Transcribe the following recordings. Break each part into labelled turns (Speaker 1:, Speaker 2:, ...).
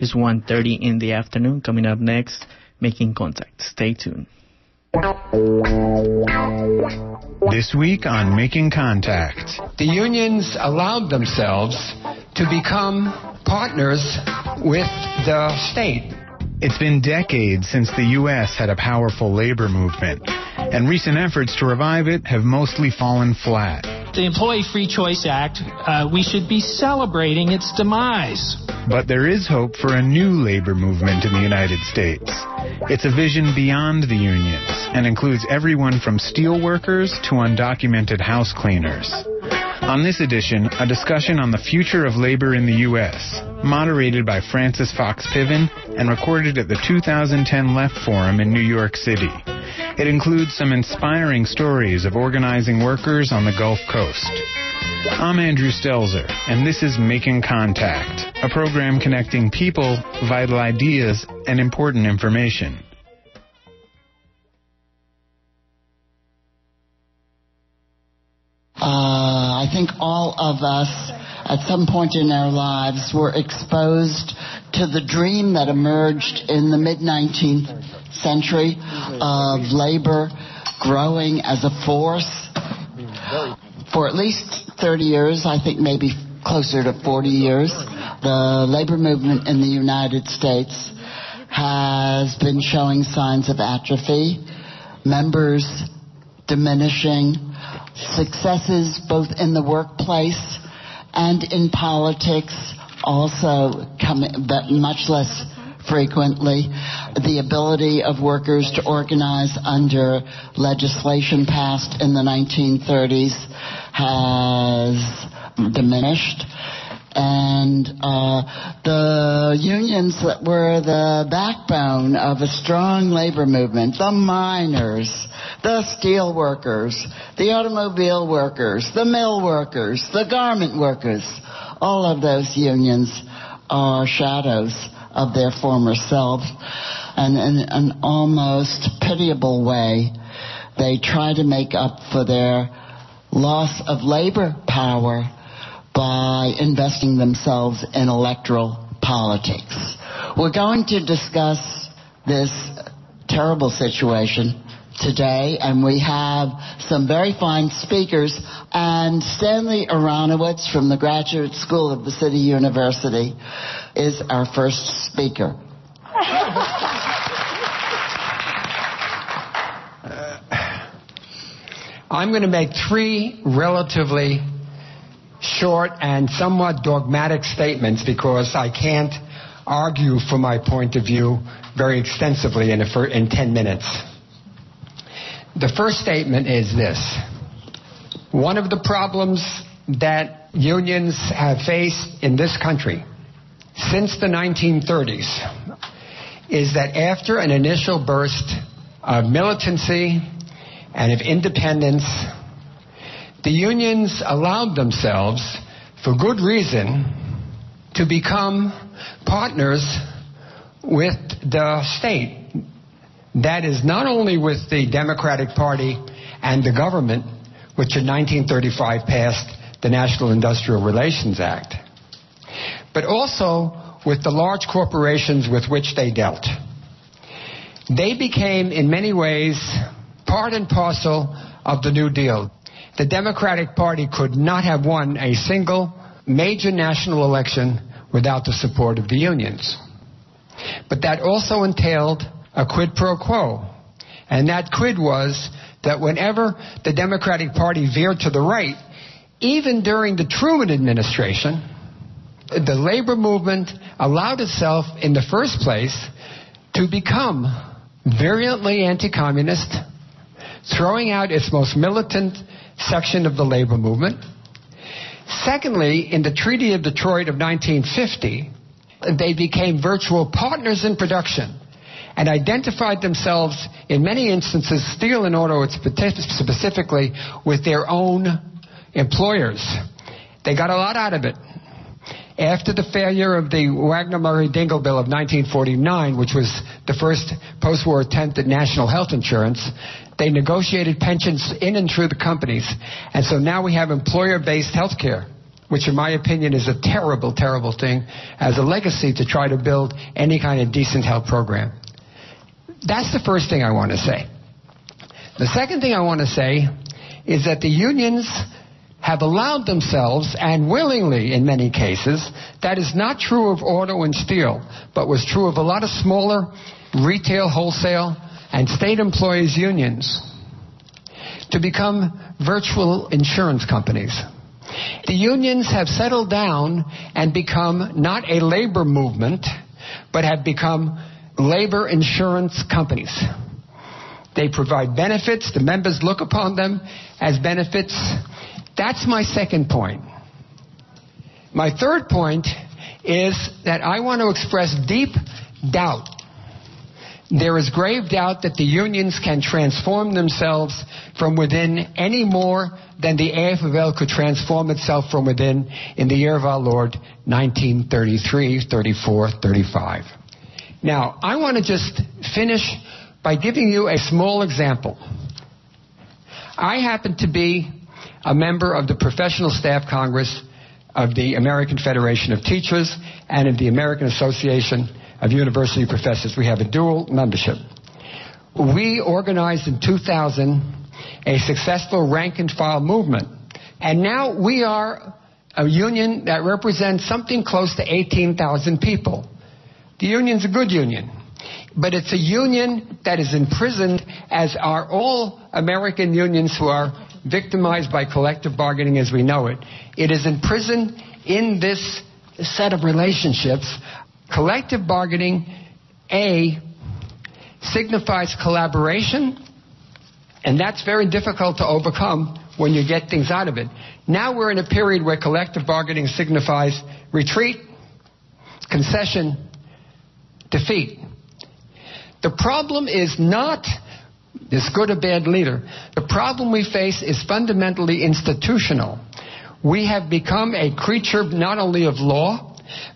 Speaker 1: is 1.30 in the afternoon. Coming up next, Making Contact. Stay tuned.
Speaker 2: This week on Making Contact.
Speaker 3: The unions allowed themselves to become partners with the state.
Speaker 2: It's been decades since the U.S. had a powerful labor movement, and recent efforts to revive it have mostly fallen flat.
Speaker 4: The Employee Free Choice Act, uh, we should be celebrating its demise.
Speaker 2: But there is hope for a new labor movement in the United States. It's a vision beyond the unions and includes everyone from steel workers to undocumented house cleaners. On this edition, a discussion on the future of labor in the U.S., moderated by Frances Fox Piven and recorded at the 2010 Left Forum in New York City. It includes some inspiring stories of organizing workers on the Gulf Coast. I'm Andrew Stelzer, and this is Making Contact, a program connecting people, vital ideas, and important information.
Speaker 5: Uh, I think all of us at some point in our lives were exposed to the dream that emerged in the mid 19th century of labor growing as a force. For at least 30 years, I think maybe closer to 40 years, the labor movement in the United States has been showing signs of atrophy, members diminishing, successes both in the workplace and in politics also come but much less frequently. The ability of workers to organize under legislation passed in the 1930s has diminished and uh, the unions that were the backbone of a strong labor movement, the miners, the steel workers, the automobile workers, the mill workers, the garment workers, all of those unions are shadows of their former selves. And in an almost pitiable way, they try to make up for their loss of labor power by investing themselves in electoral politics. We're going to discuss this terrible situation today, and we have some very fine speakers. And Stanley Aronowitz from the Graduate School of the City University is our first speaker.
Speaker 3: Uh, I'm going to make three relatively short and somewhat dogmatic statements because I can't argue for my point of view very extensively in, fir- in 10 minutes. The first statement is this. One of the problems that unions have faced in this country since the 1930s is that after an initial burst of militancy and of independence, the unions allowed themselves, for good reason, to become partners with the state. That is not only with the Democratic Party and the government, which in 1935 passed the National Industrial Relations Act, but also with the large corporations with which they dealt. They became, in many ways, part and parcel of the New Deal. The Democratic Party could not have won a single major national election without the support of the unions. But that also entailed a quid pro quo. And that quid was that whenever the Democratic Party veered to the right, even during the Truman administration, the labor movement allowed itself in the first place to become virulently anti-communist, throwing out its most militant section of the labor movement. Secondly, in the Treaty of Detroit of 1950, they became virtual partners in production and identified themselves, in many instances, steel and auto specifically, with their own employers. They got a lot out of it. After the failure of the Wagner-Murray-Dingell Bill of 1949, which was the first post-war attempt at national health insurance, they negotiated pensions in and through the companies. And so now we have employer-based health care which in my opinion is a terrible, terrible thing, as a legacy to try to build any kind of decent health program. That's the first thing I want to say. The second thing I want to say is that the unions have allowed themselves, and willingly in many cases, that is not true of auto and steel, but was true of a lot of smaller retail, wholesale, and state employees unions, to become virtual insurance companies. The unions have settled down and become not a labor movement, but have become labor insurance companies. They provide benefits. The members look upon them as benefits. That's my second point. My third point is that I want to express deep doubt. There is grave doubt that the unions can transform themselves from within any more than the AFL could transform itself from within in the year of our Lord, 1933, 34, 35. Now, I want to just finish by giving you a small example. I happen to be a member of the Professional Staff Congress of the American Federation of Teachers and of the American Association of University Professors. We have a dual membership. We organized in 2000 a successful rank and file movement. And now we are a union that represents something close to 18,000 people. The union's a good union. But it's a union that is imprisoned, as are all American unions who are victimized by collective bargaining as we know it. It is imprisoned in this set of relationships. Collective bargaining, A, signifies collaboration, and that's very difficult to overcome when you get things out of it. Now we're in a period where collective bargaining signifies retreat, concession, defeat. The problem is not this good or bad leader. The problem we face is fundamentally institutional. We have become a creature not only of law,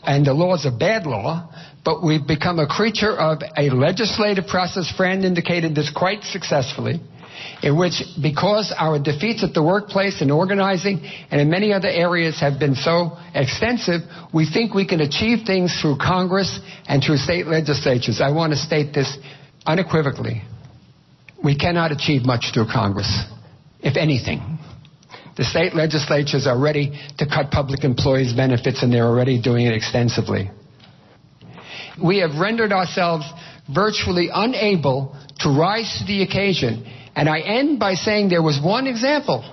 Speaker 3: and the law is a bad law, but we've become a creature of a legislative process. Fran indicated this quite successfully in which, because our defeats at the workplace and organizing and in many other areas have been so extensive, we think we can achieve things through Congress and through state legislatures. I want to state this unequivocally. We cannot achieve much through Congress, if anything. The state legislatures are ready to cut public employees' benefits, and they're already doing it extensively. We have rendered ourselves virtually unable to rise to the occasion and I end by saying there was one example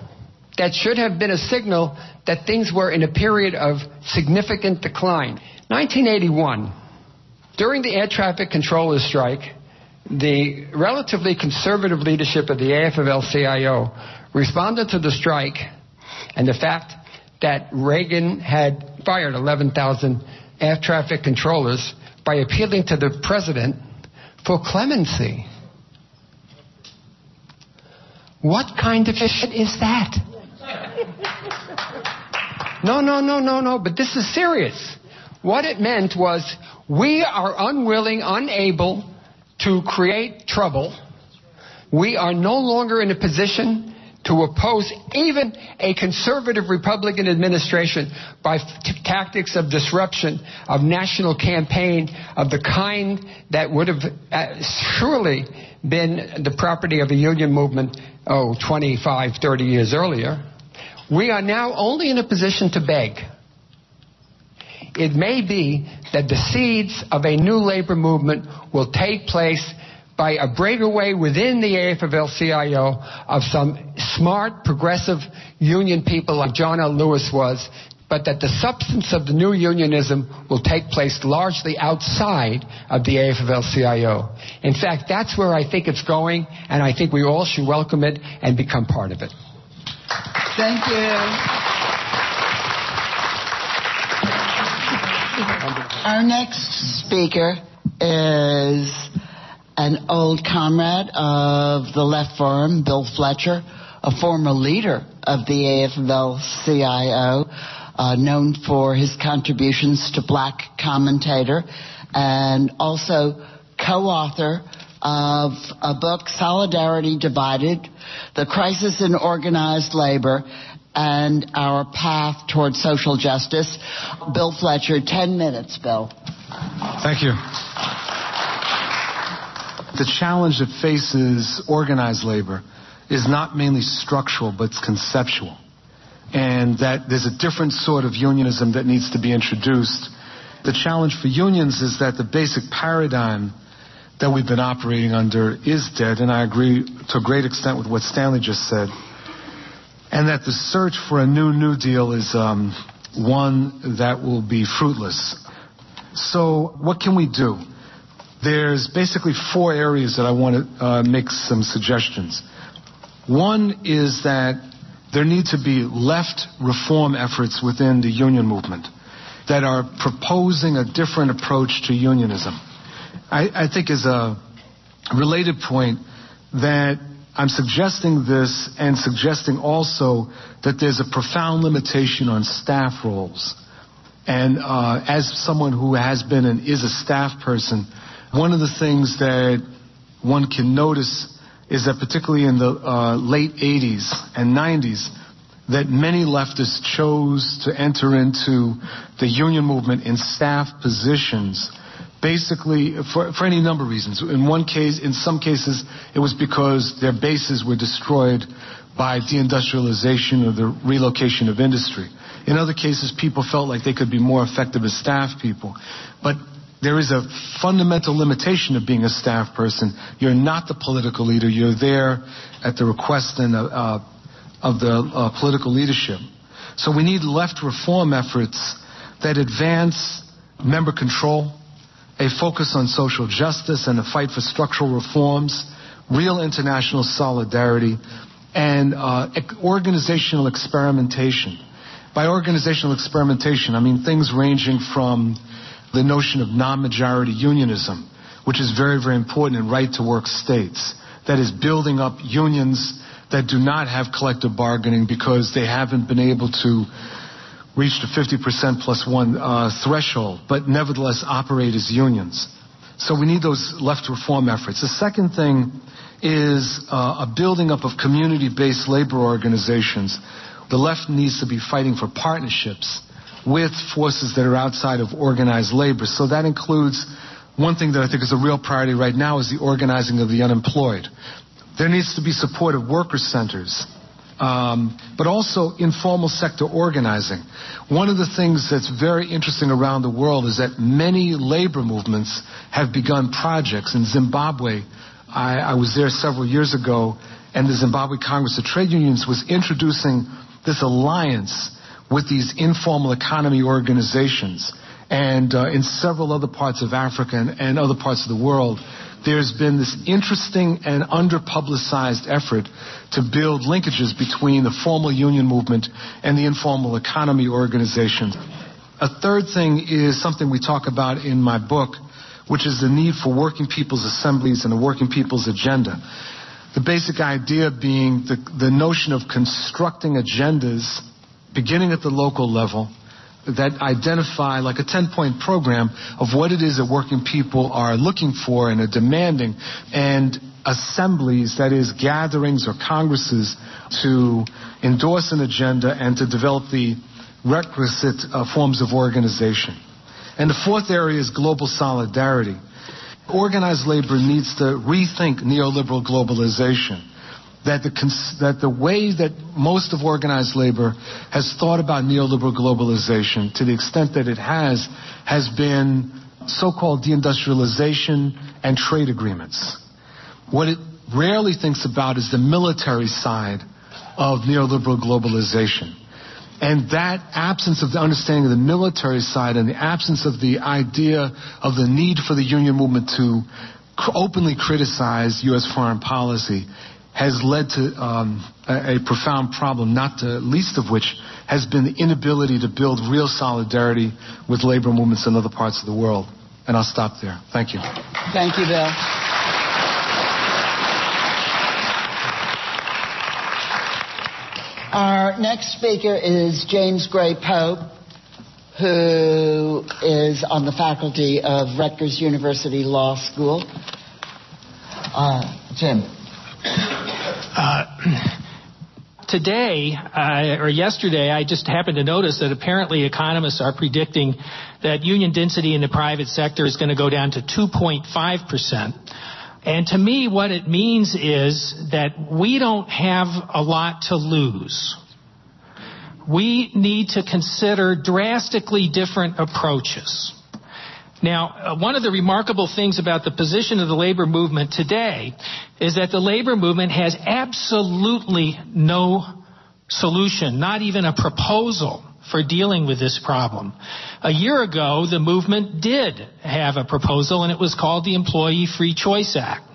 Speaker 3: that should have been a signal that things were in a period of significant decline. 1981, during the air traffic controllers strike, the relatively conservative leadership of the AFL-CIO responded to the strike and the fact that Reagan had fired 11,000 air traffic controllers by appealing to the president for clemency. What kind of shit is that? No, no, no, no, no, but this is serious. What it meant was we are unwilling, unable to create trouble. We are no longer in a position to oppose even a conservative Republican administration by t- tactics of disruption, of national campaign, of the kind that would have uh, surely been the property of a union movement oh, 25, 30 years earlier, we are now only in a position to beg. It may be that the seeds of a new labor movement will take place by a breakaway within the AFL-CIO of some smart, progressive union people like John L. Lewis was but that the substance of the new unionism will take place largely outside of the AFL-CIO. In fact, that's where I think it's going, and I think we all should welcome it and become part of it.
Speaker 5: Thank you. Our next speaker is an old comrade of the Left Forum, Bill Fletcher, a former leader of the AFL-CIO uh, known for his contributions to Black Commentator, and also co-author of a book, Solidarity Divided, The Crisis in Organized Labor, and our path toward social justice. Bill Fletcher, 10 minutes, Bill.
Speaker 6: Thank you. The challenge that faces organized labor is not mainly structural, but it's conceptual. And that there's a different sort of unionism that needs to be introduced. The challenge for unions is that the basic paradigm that we've been operating under is dead, and I agree to a great extent with what Stanley just said. And that the search for a new New Deal is um, one that will be fruitless. So, what can we do? There's basically four areas that I want to uh, make some suggestions. One is that there need to be left reform efforts within the union movement that are proposing a different approach to unionism. I, I think is a related point that I'm suggesting this and suggesting also that there's a profound limitation on staff roles. And uh, as someone who has been and is a staff person, one of the things that one can notice is that particularly in the uh, late 80s and 90s, that many leftists chose to enter into the union movement in staff positions basically for, for any number of reasons. In one case, in some cases, it was because their bases were destroyed by deindustrialization or the relocation of industry. In other cases, people felt like they could be more effective as staff people. But there is a fundamental limitation of being a staff person. You're not the political leader. You're there at the request and, uh, of the uh, political leadership. So we need left reform efforts that advance member control, a focus on social justice and a fight for structural reforms, real international solidarity, and uh, organizational experimentation. By organizational experimentation, I mean things ranging from the notion of non-majority unionism, which is very, very important in right-to-work states. That is building up unions that do not have collective bargaining because they haven't been able to reach the 50% plus one uh, threshold, but nevertheless operate as unions. So we need those left reform efforts. The second thing is uh, a building up of community-based labor organizations. The left needs to be fighting for partnerships with forces that are outside of organized labor. So that includes one thing that I think is a real priority right now is the organizing of the unemployed. There needs to be support of worker centers, um, but also informal sector organizing. One of the things that's very interesting around the world is that many labor movements have begun projects. In Zimbabwe, I, I was there several years ago, and the Zimbabwe Congress of Trade Unions was introducing this alliance with these informal economy organizations. And uh, in several other parts of Africa and, and other parts of the world, there's been this interesting and underpublicized effort to build linkages between the formal union movement and the informal economy organizations. A third thing is something we talk about in my book, which is the need for working people's assemblies and a working people's agenda. The basic idea being the, the notion of constructing agendas beginning at the local level that identify like a 10 point program of what it is that working people are looking for and are demanding and assemblies, that is gatherings or congresses to endorse an agenda and to develop the requisite uh, forms of organization. And the fourth area is global solidarity. Organized labor needs to rethink neoliberal globalization that the, that the way that most of organized labor has thought about neoliberal globalization, to the extent that it has, has been so-called deindustrialization and trade agreements. What it rarely thinks about is the military side of neoliberal globalization. And that absence of the understanding of the military side and the absence of the idea of the need for the union movement to openly criticize U.S. foreign policy has led to um, a, a, profound problem, not the least of which has been the inability to build real solidarity with labor movements in other parts of the world. And I'll stop there. Thank you.
Speaker 5: Thank you, Bill. Our next speaker is James Gray Pope, who is on the faculty of Rutgers University Law School. Uh, Jim.
Speaker 7: Uh,
Speaker 4: today uh, or yesterday, I just happened to notice that apparently economists are predicting that union density in the private sector is going to go down to 2.5 percent. And to me, what it means is that we don't have a lot to lose. We need to consider drastically different approaches. Now, uh, one of the remarkable things about the position of the labor movement today is that the labor movement has absolutely no solution, not even a proposal for dealing with this problem. A year ago, the movement did have a proposal, and it was called the Employee Free Choice Act.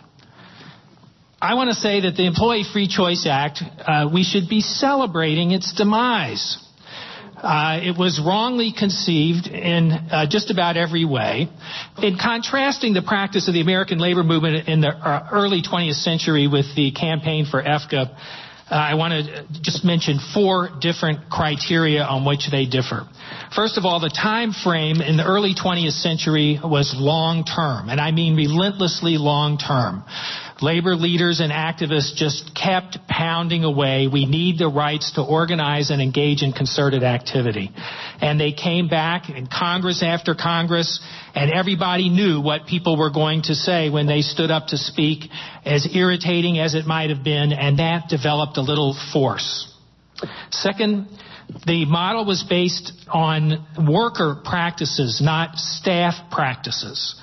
Speaker 4: I want to say that the Employee Free Choice Act, uh, we should be celebrating its demise. Uh, it was wrongly conceived in uh, just about every way. In contrasting the practice of the American labor movement in the uh, early 20th century with the campaign for EFCA, uh, I want to just mention four different criteria on which they differ. First of all, the time frame in the early 20th century was long term, and I mean relentlessly long term. Labor leaders and activists just kept pounding away. We need the rights to organize and engage in concerted activity. And they came back in Congress after Congress, and everybody knew what people were going to say when they stood up to speak, as irritating as it might have been, and that developed a little force. Second, the model was based on worker practices, not staff practices.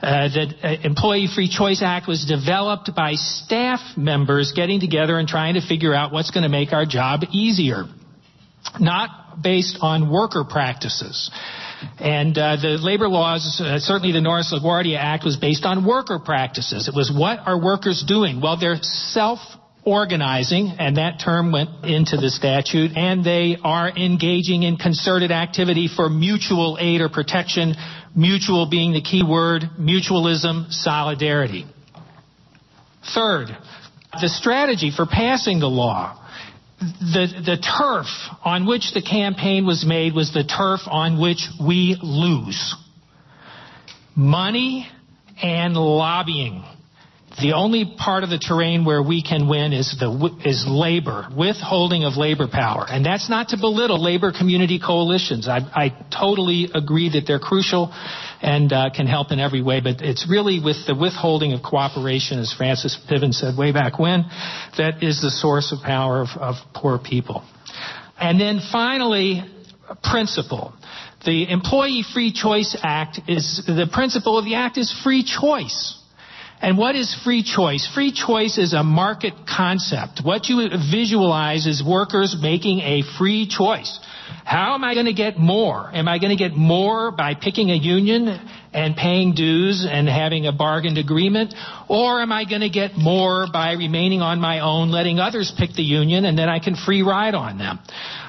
Speaker 4: Uh, the uh, Employee Free Choice Act was developed by staff members getting together and trying to figure out what's going to make our job easier, not based on worker practices. And uh, the labor laws, uh, certainly the Norris LaGuardia Act, was based on worker practices. It was what are workers doing? Well, they're self organizing, and that term went into the statute, and they are engaging in concerted activity for mutual aid or protection mutual being the key word, mutualism, solidarity. Third, the strategy for passing the law. The, the turf on which the campaign was made was the turf on which we lose. Money and lobbying. The only part of the terrain where we can win is the is labor, withholding of labor power, and that's not to belittle labor community coalitions. I, I totally agree that they're crucial and uh, can help in every way, but it's really with the withholding of cooperation, as Frances Piven said way back when, that is the source of power of, of poor people. And then finally, principle. The Employee Free Choice Act is the principle of the act is free choice. And what is free choice? Free choice is a market concept. What you visualize is workers making a free choice. How am I going to get more? Am I going to get more by picking a union and paying dues and having a bargained agreement? Or am I going to get more by remaining on my own, letting others pick the union, and then I can free ride on them?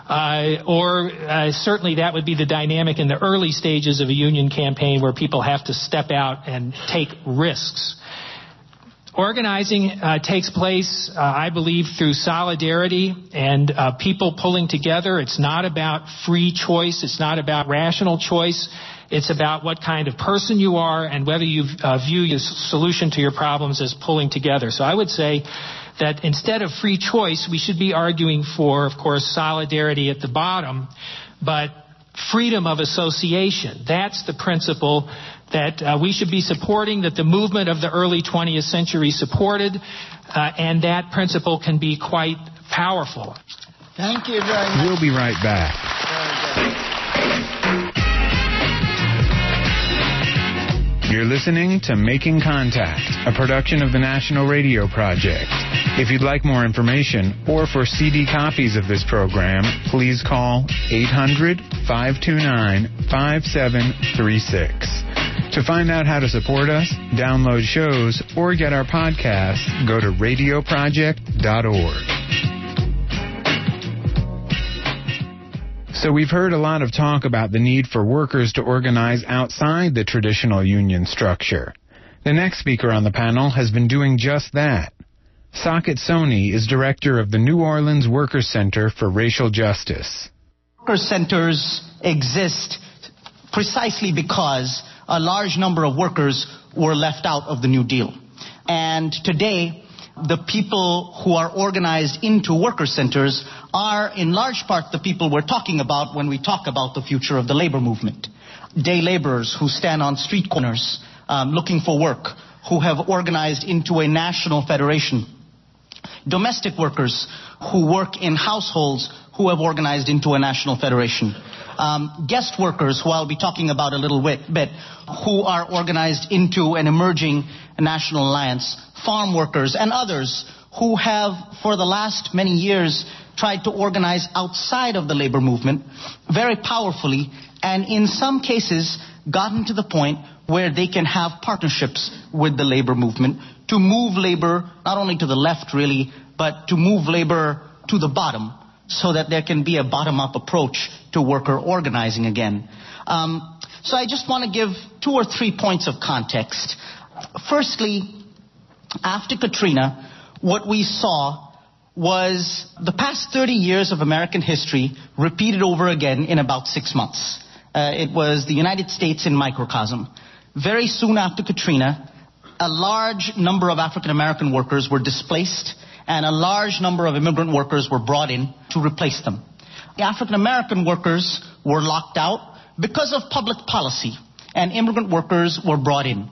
Speaker 4: Uh, or uh, certainly that would be the dynamic in the early stages of a union campaign where people have to step out and take risks. Organizing uh, takes place, uh, I believe, through solidarity and uh, people pulling together. It's not about free choice. It's not about rational choice. It's about what kind of person you are and whether you uh, view your solution to your problems as pulling together. So I would say that instead of free choice, we should be arguing for, of course, solidarity at the bottom, but freedom of association. That's the principle that uh, we should be supporting, that the movement of the early 20th century supported, uh, and that principle can be quite powerful.
Speaker 5: Thank you very much.
Speaker 2: We'll be right back. You're listening to Making Contact, a production of the National Radio Project. If you'd like more information or for CD copies of this program, please call 800 529 5736. To find out how to support us, download shows, or get our podcasts, go to radioproject.org. So we've heard a lot of talk about the need for workers to organize outside the traditional union structure. The next speaker on the panel has been doing just that. Saket Soni is director of the New Orleans Workers Center for Racial Justice.
Speaker 7: Worker centers exist precisely because a large number of workers were left out of the New Deal. And today, the people who are organized into worker centers are in large part the people we're talking about when we talk about the future of the labor movement. Day laborers who stand on street corners um, looking for work, who have organized into a national federation. Domestic workers who work in households who have organized into a national federation. Um, guest workers, who I'll be talking about a little bit, bit, who are organized into an emerging national alliance. Farm workers and others who have, for the last many years, tried to organize outside of the labor movement very powerfully and in some cases gotten to the point where they can have partnerships with the labor movement to move labor not only to the left really, but to move labor to the bottom so that there can be a bottom-up approach to worker organizing again. Um, so I just want to give two or three points of context. Firstly, after Katrina, what we saw was the past 30 years of American history repeated over again in about six months. Uh, it was the United States in microcosm. Very soon after Katrina, a large number of African American workers were displaced and a large number of immigrant workers were brought in to replace them. The African American workers were locked out because of public policy and immigrant workers were brought in.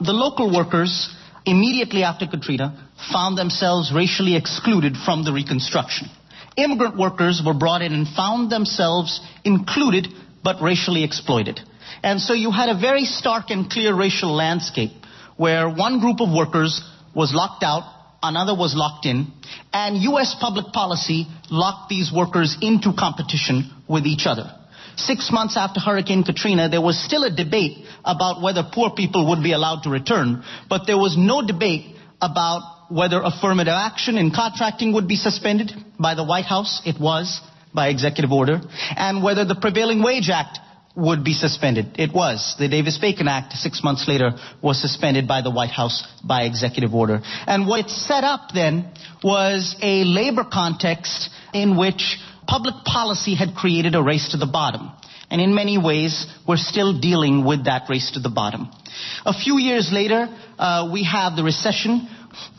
Speaker 7: The local workers immediately after Katrina found themselves racially excluded from the reconstruction. Immigrant workers were brought in and found themselves included but racially exploited. And so you had a very stark and clear racial landscape where one group of workers was locked out, another was locked in, and U.S. public policy locked these workers into competition with each other. Six months after Hurricane Katrina, there was still a debate about whether poor people would be allowed to return, but there was no debate about whether affirmative action in contracting would be suspended by the White House. It was by executive order. And whether the Prevailing Wage Act would be suspended. It was. The Davis-Bacon Act, six months later, was suspended by the White House by executive order. And what it set up then was a labor context in which public policy had created a race to the bottom. And in many ways, we're still dealing with that race to the bottom. A few years later, uh, we have the recession.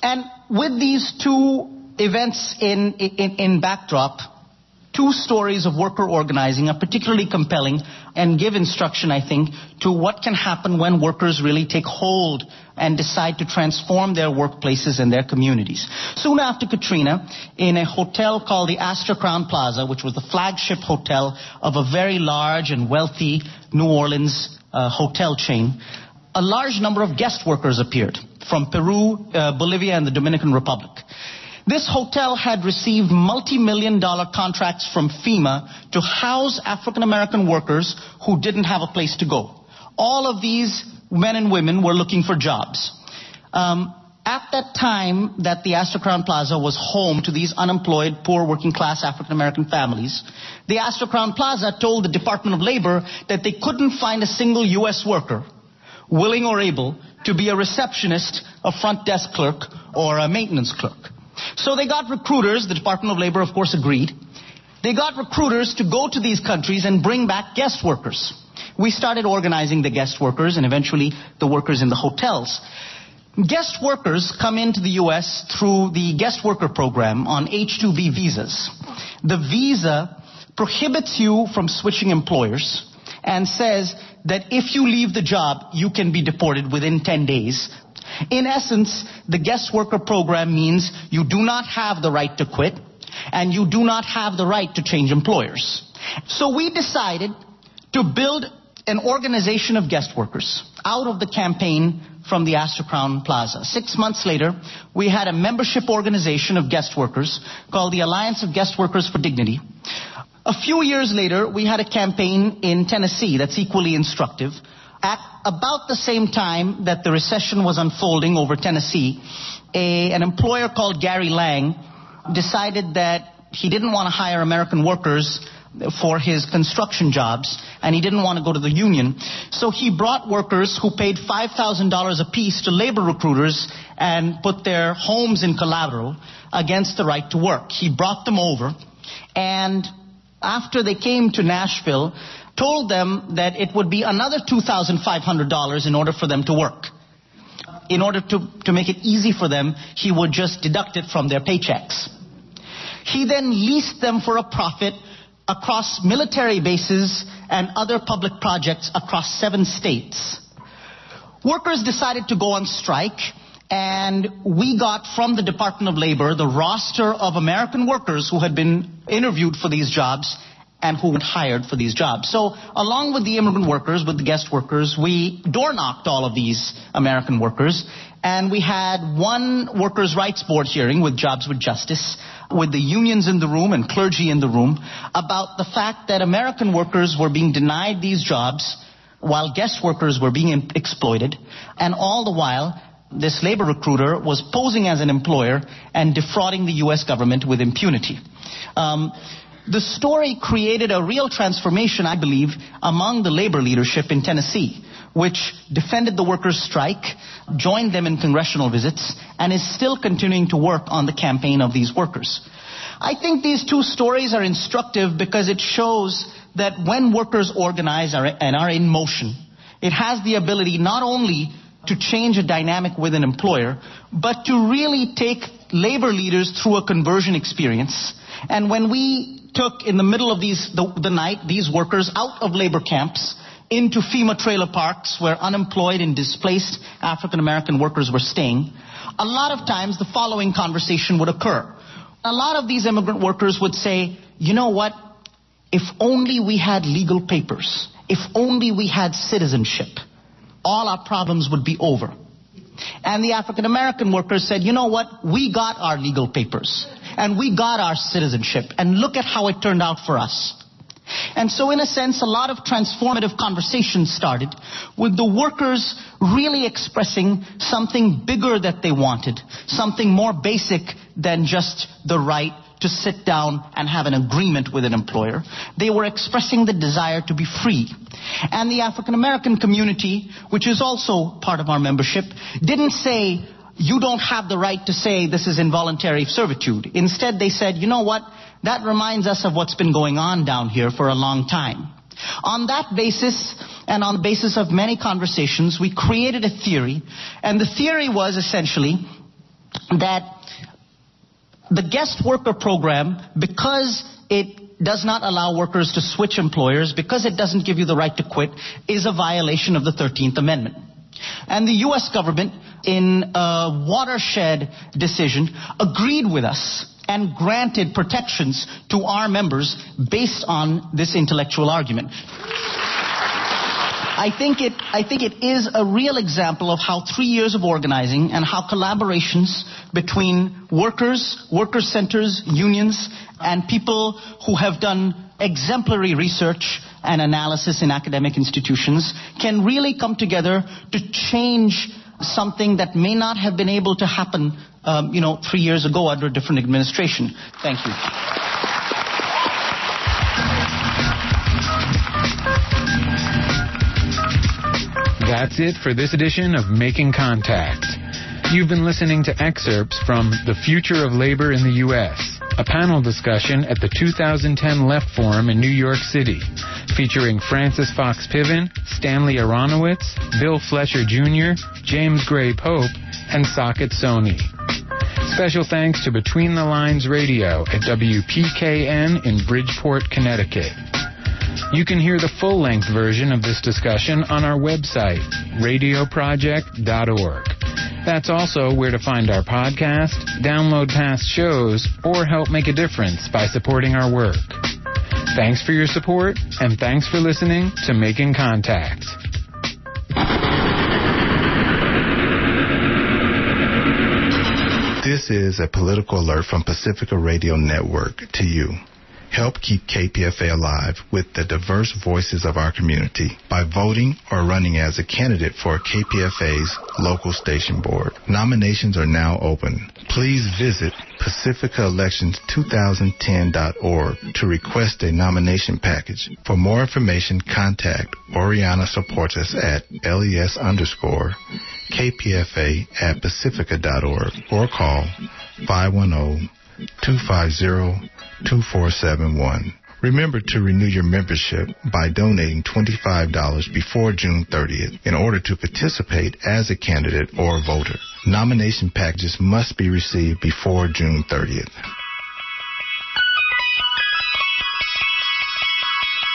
Speaker 7: And with these two events in, in, in backdrop, two stories of worker organizing are particularly compelling and give instruction, I think, to what can happen when workers really take hold and decide to transform their workplaces and their communities. Soon after Katrina, in a hotel called the Astor Crowne Plaza, which was the flagship hotel of a very large and wealthy New Orleans uh, hotel chain, a large number of guest workers appeared from Peru, uh, Bolivia, and the Dominican Republic. This hotel had received multi-million dollar contracts from FEMA to house African American workers who didn't have a place to go. All of these men and women were looking for jobs. Um, at that time that the Astor Crowne Plaza was home to these unemployed, poor working class African American families, the Astor Crowne Plaza told the Department of Labor that they couldn't find a single U.S. worker willing or able to be a receptionist, a front desk clerk, or a maintenance clerk. So they got recruiters, the Department of Labor, of course, agreed. They got recruiters to go to these countries and bring back guest workers. We started organizing the guest workers and eventually the workers in the hotels. Guest workers come into the U.S. through the guest worker program on H-2B visas. The visa prohibits you from switching employers and says that if you leave the job, you can be deported within 10 days in essence, the guest worker program means you do not have the right to quit and you do not have the right to change employers. So we decided to build an organization of guest workers out of the campaign from the Crowne Plaza. Six months later, we had a membership organization of guest workers called the Alliance of Guest Workers for Dignity. A few years later, we had a campaign in Tennessee that's equally instructive at about the same time that the recession was unfolding over Tennessee, a, an employer called Gary Lang decided that he didn't want to hire American workers for his construction jobs, and he didn't want to go to the union. So he brought workers who paid $5,000 apiece to labor recruiters and put their homes in collateral against the right to work. He brought them over, and after they came to Nashville, told them that it would be another $2,500 in order for them to work. in order to, to make it easy for them, he would just deduct it from their paychecks. He then leased them for a profit across military bases and other public projects across seven states. Workers decided to go on strike, and we got from the Department of Labor the roster of American workers who had been interviewed for these jobs and who were hired for these jobs. So, along with the immigrant workers, with the guest workers, we door knocked all of these American workers, and we had one workers' rights board hearing with Jobs with Justice, with the unions in the room and clergy in the room, about the fact that American workers were being denied these jobs while guest workers were being exploited, and all the while, this labor recruiter was posing as an employer and defrauding the U.S. government with impunity. Um, the story created a real transformation, I believe, among the labor leadership in Tennessee, which defended the workers' strike, joined them in congressional visits, and is still continuing to work on the campaign of these workers. I think these two stories are instructive because it shows that when workers organize and are in motion, it has the ability not only to change a dynamic with an employer, but to really take labor leaders through a conversion experience. And when we took in the middle of these, the, the night these workers out of labor camps into FEMA trailer parks where unemployed and displaced African American workers were staying, a lot of times the following conversation would occur. A lot of these immigrant workers would say, you know what? If only we had legal papers. If only we had citizenship. All our problems would be over. And the African American workers said, you know what? We got our legal papers. And we got our citizenship. And look at how it turned out for us. And so, in a sense, a lot of transformative conversations started with the workers really expressing something bigger that they wanted, something more basic than just the right to sit down and have an agreement with an employer. They were expressing the desire to be free. And the African American community, which is also part of our membership, didn't say, you don't have the right to say this is involuntary servitude. Instead, they said, you know what? That reminds us of what's been going on down here for a long time. On that basis, and on the basis of many conversations, we created a theory, and the theory was essentially that the guest worker program, because it does not allow workers to switch employers, because it doesn't give you the right to quit, is a violation of the 13th Amendment. And the U.S. government, in a watershed decision, agreed with us and granted protections to our members based on this intellectual argument. I think it, I think it is a real example of how three years of organizing and how collaborations between workers, worker centers, unions, and people who have done exemplary research and analysis in academic institutions can really come together to change something that may not have been able to happen, um, you know, three years ago under a different administration. Thank you.
Speaker 2: That's it for this edition of Making Contact. You've been listening to excerpts from The Future of Labor in the U.S., a panel discussion at the 2010 Left Forum in New York City, featuring Frances Fox Piven, Stanley Aronowitz, Bill Fletcher Jr., James Gray Pope, and Saket Soni. Special thanks to Between the Lines Radio at WPKN in Bridgeport, Connecticut. You can hear the full length version of this discussion on our website, radioproject.org. That's also where to find our podcast, download past shows, or help make a difference by supporting our work. Thanks for your support, and thanks for listening to Making Contact.
Speaker 8: This is a political alert from Pacifica Radio Network to you. Help keep KPFA alive with the diverse voices of our community by voting or running as a candidate for KPFA's local station board. Nominations are now open. Please visit pacificaelections2010.org to request a nomination package. For more information, contact Oriana Supportus at les underscore kpfa at pacifica.org or call 510 250 2471. Remember to renew your membership by donating $25 before June 30th in order to participate as a candidate or voter. Nomination packages must be received before June 30th.